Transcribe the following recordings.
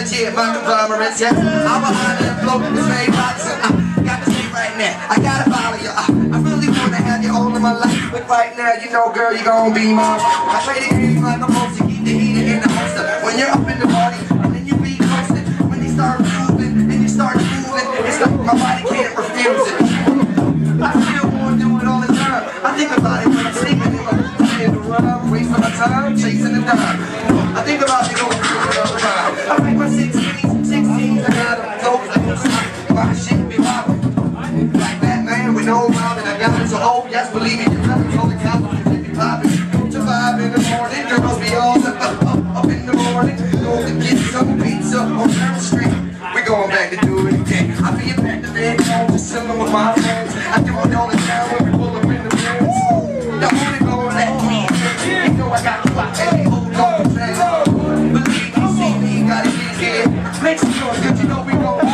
tolerance, yes. I'm behind uh, the float in the same box. I got to say right now, I gotta follow you. Uh, I, I really wanna have you all in my life, but right now, you know, girl, you gon' be mine. I play the game like I'm supposed keep the heater in the holster. When you're up in the party, and then you be coasting. When they start moving, and you start moving, it's like my body can't refuse it. I feel more do it all the time. I think about it when I'm sleeping in my in the wasting my time chasing the dime. I think about it all no mouth and I got it. So oh yes, believe me, you're right. All the cops will be popping. To five in the morning, girls be all up, up, up, in the morning. Go to get some pizza on Church Street. We going back to do it again. I be back to bed, home, just chilling with my friends. I do it all the time when we pull up in the rims. The only going that me. You know I got you out there, hold on to that. Believe me, see me, gotta get here. Make noise, cause you know we gon'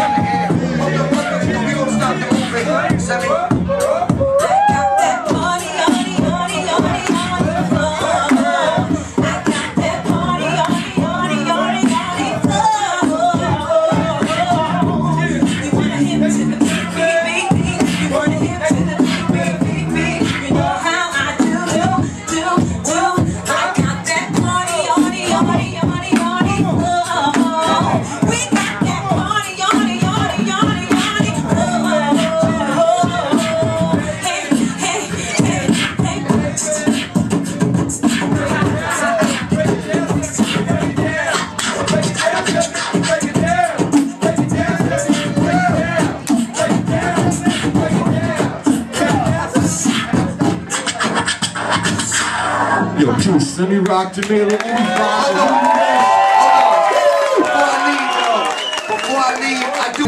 Yo, let me rock Jamaica. Let me rock. Before I leave, though, before I leave, I do